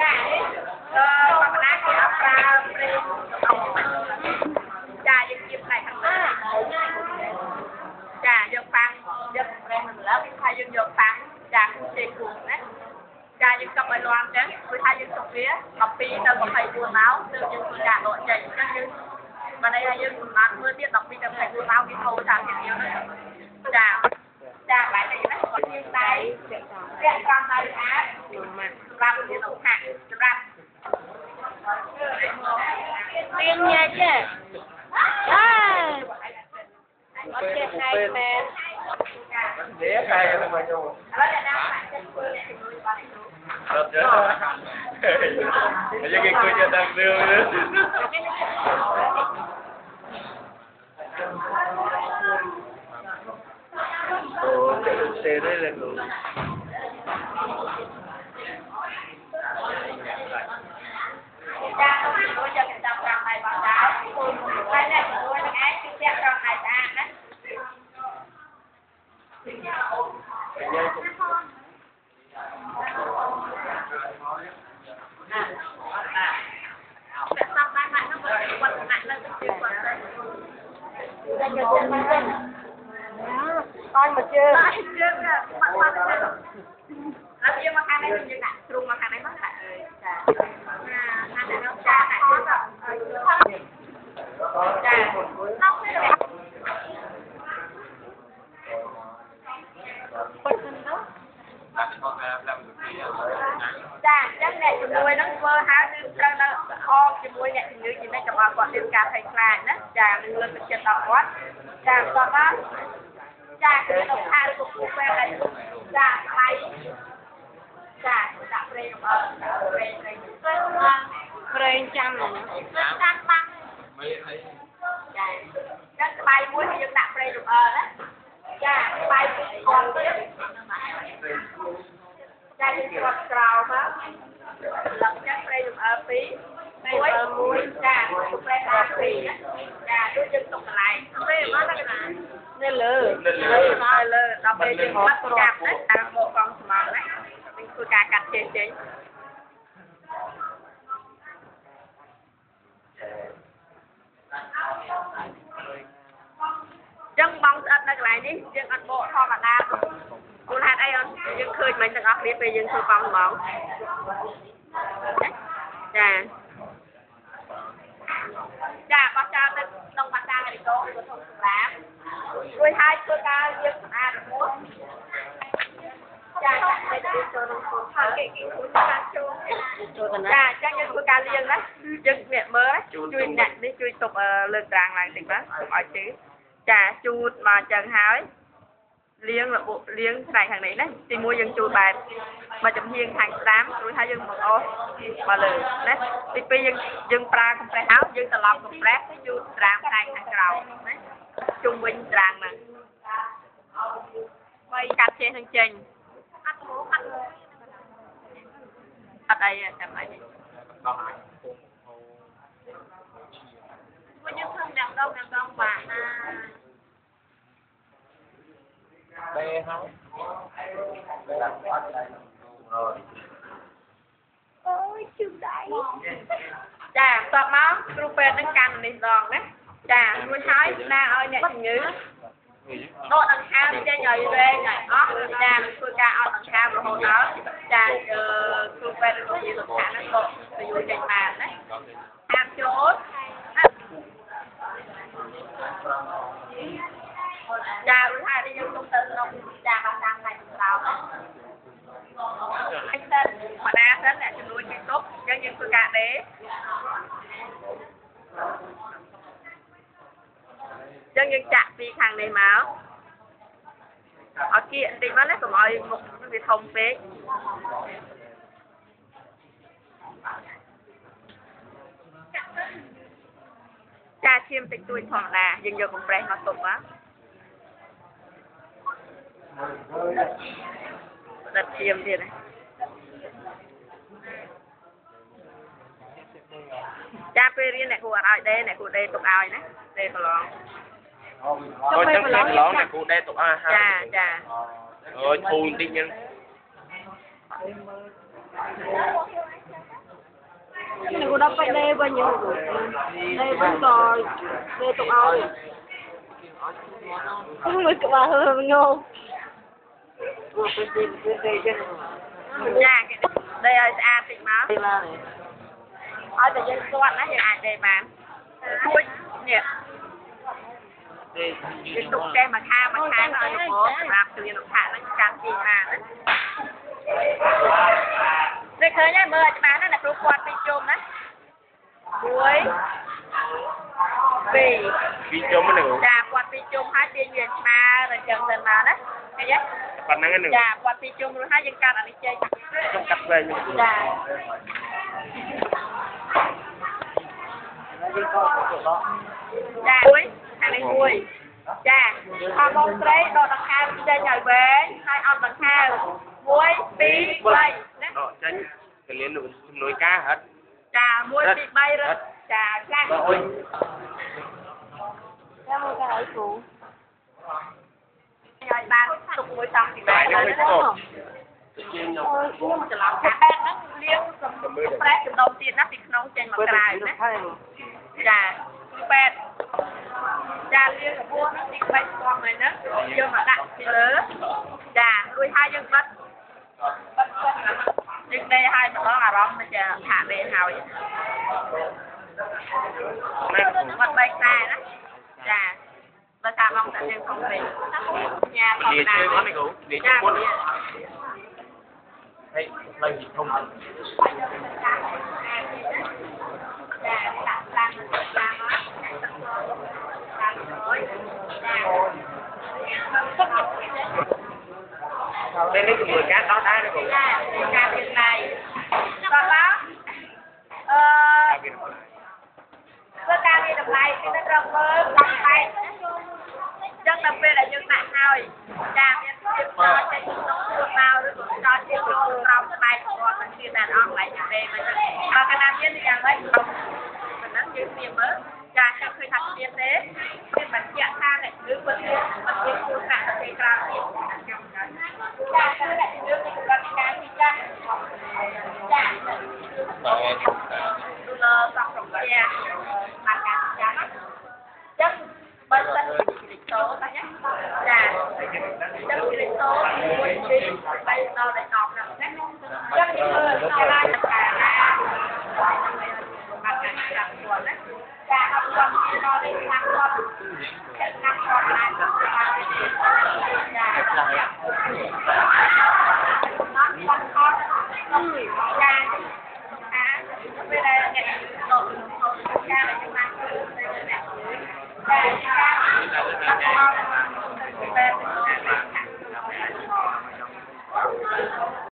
ចានេះអឺធម្មតាគេអត់ប្រើប្រេងចាយើងជៀបផ្នែកខាងលើចាយកប៉ាំងយកប្រេងមកលើគឺថាយើងយកប៉ាំងចាគូជេគូណាចាយើងទុកឲ្យលាន់ចឹងគឺថាយើងទុកវា12ទៅ24ម៉ោងទើបយើងធ្វើការដកចេញអញ្ចឹងយើងបានន័យថាយើងកំណត់មើលទៀត12ទៅ24ម៉ោងវាហូរតាមទៀតយើងហ្នឹងចាចាបាយនេះណាគាត់យើងដៃពាក់ត្រង់ដៃស្អាតសម្រាប់វាទៅ Filmnya à Oke, hai men. Dia kayak namanya. Aja ngikutnya takdir. Oh, se ve la luz. Coi mà chưa. ជំនួយហ្នឹងធ្វើហើយគឺត្រូវនៅអបជាមួយអ្នកជំនួយជានិច្ចកុំឲ្យគាត់មានការភ័យខ្លាចណាចានឹងលើកទឹកចិត្តដល់គាត់ចាបន្ទាប់មកចាគឺទៅខាឬក៏គូពេលដែលចាថ្លៃចាដាក់ប្រេងអឺប្រេងប្រេងទៅមក Prên trăm này nè. ទៅតាមបាំងចាចាស្បៃមួយគឺយើងដាក់ប្រេងអឺណាចាស្បៃពីរអត់ទៀតចាយើងច្រត់ក្រោមក លឹកចាប្រេងអឺពីរមួយមួយចាប្រេះដាក់ពីរចាដូចយើងទុកកន្លែងពេលមកដល់កន្លែង Nên lừa. លើមកលើដល់ពេលយើងបាត់ចាប់ណាតាមមកកង់ស្មងណានឹងធ្វើការកាត់ចេញចេញចឹងបងស្អិតនៅកន្លែងនេះយើងអត់បកធម្មតាគោលហេតុអីអត់យើង ឃើញមិនទាំងអស់គ្នាពេលយើងធ្វើកង់ស្មងចាចាបោះចោលទៅក្នុងបាសាការីកោគឺធំសម្រាប់រួចហើយធ្វើការយើងសម្អាតមួយចាចាពេលទៅចូលក្នុងខ្លួនហើយគេគេជួយការចូល Cho tao ចា nè. អញ្ចឹងយើងធ្វើការលាងណាយើងអ្នកមើលជួយអ្នកនេះជួយទុកលើកត្រាងឡើងតិចបាទកុំឲ្យជឺចាជូតមកអញ្ចឹងហើយ លាងរបបលាងផ្នែកខាងនេះណាទីមួយយើងជូតបែបមកចំហៀងខាងស្ដាំរួចហើយយើងមកអស់មកលើណាទីពីរយើងយើងប្រើកំប្រេះហើយយើងត្រឡប់កំប្រេះទៅជូតត្រាងផ្នែកខាងក្រោមណាជុំវិញត្រាងហ្នឹងបីកាត់ចេះនឹងចេញកាត់ហូកាត់អត់អីទេចាំអីនេះមកយើងធ្វើដាក់ដងដាក់ដងបាក់ណា đây không rồi Ôi, chưa đẩy. ចាបន្ទាប់មកគ្រូពេទ្យនឹងកាន់នេះដងណាចារួចហើយណាឲ្យអ្នកជំងឺដកដង្ហើមចេញឲ្យវែងឲ្យអស់ចានឹងធ្វើការអត់ដង្ហើមរហូតដល់ចាអឺគ្រូពេទ្យរបស់យើងសុខាហ្នឹងដកទៅយូរចេញបានណាហាមចូលចារួចហើយយើងទុកទៅក្នុងចាបាសាំងថ្ងៃក្រោយណាអញ្ចឹងម្ដាសិនអ្នកជំនួយជួយទុកអញ្ចឹងយើង ធ្វើការដេរចឹងយើងចាក់ពីខាងនេះមកឲ្យគៀកបន្តិចមកណាកុំឲ្យមុខវាធំពេកចាឈាមតិចតួចធម្មតាយើងយកកំប្រេះមកទុកមកដិតឈាមទៀតណា ចាពេលរៀនអ្នកគ្រូអត់ឲ្យដេរអ្នកគ្រូដេរទុកឲ្យណាដេរប្រឡង Thôi chắc là lón này cô đen tụi A ចា hai ចា Rồi thu tí nhân mình cũng đâu phải đê bao nhiêu đê vẫn rồi đê tụi ơi không biết các bạn hơi ngon ចាដេឲ្យស្អាតតិចមក ឲ្យតែយើងស្គាល់ណាយើងអាចដេបានរួចនេះយើងទុកតែមួយខាមួយខាឲ្យលោកបងសម្រាប់គ្រានុខាហ្នឹងចាំជីបានណានេះឃើញហើយមើលឲ្យច្បាស់ណាអ្នកគ្រូគាត់ពីជុំណា1 2ពីជុំហ្នឹងចាគាត់ពីជុំហើយទាញវាស្មារចឹងទៅមកណាឃើញទេប៉ុណ្ណឹងហ្នឹងចាគាត់ពីជុំរួចហើយយើងកាត់អានេះចេញខ្ញុំកាត់វែងចា ចាមួយអានេះមួយចាអបបងស្រីដកដង្ហើមចេញឲ្យវែងហើយអត់ដង្ហើម1 2 3ណាដកចាញ់កលៀនជំនួយការហិតចា1 2 3រត់ចាខ្លាំងអុយ Cảm ơn các hãy phụ ឲ្យបានទុក1សង់ទីម៉ែតែត្រនេះទៅមិនណា ស្គប់ជាងខ្ញុំ Ôi, cũng ច្រឡំខាងហ្នឹងលាងសំប្រែកដុំទៀតណាពីក្នុងចេញមកក្រៅណាចាគឺបែបចាលាងកបួនហ្នឹងទីបែបស្គំហើយហ្នឹងយកមកដាក់ពីលើចារួចហើយយើងបិទបិទបិទយើងដេឲ្យម្ដងអារម្មណ៍មិនចាថាដេហើយណាបាត់បែកតែណាចាបើតាមបងតាយើងក្នុងវិញញ៉ាធម្មនិយាយតាជើងអត់នេះគ្រូនិយាយជើចាងមុន វាហើយឡើងពីធំចាដាក់ឡើងទៅតាមមកតាមរួយចា đây lấy người cá đó đá nó cũng ចាការពីដៃគាត់ឡើងអឺធ្វើការមានតម្លៃគឺទៅរកមើលតាមតែអ អស់កន្លែងយ៉ាងទេមិនចឹងបើកាលណាមានយ៉ាងម៉េចប៉ុណ្ណឹងយើងព្រាមមើលចាចាំឃើញថាមានទេមានបញ្ជាក់ថាអ្នកគឺពិតជាពិតជាគូកាក់ទៅក្រៅទៀតចាំចាចាតែអ្នកយើងមានកម្លាំងការទីចាចា ទូលសក់ប្រភេទបានការចាំអញ្ចឹងបើសិនជាគីឡិតូតាញ់ចាអញ្ចឹងគីឡិតូមួយពីរបីដល់ដល់10ហ្នឹងណាអញ្ចឹងយើងមើលដល់ឡាយតាណាបានការចាំគាត់ណាចាអត់គាត់ដល់លេខខាងគាត់ចាខាងគាត់ណាចាចាបានអត់ ក្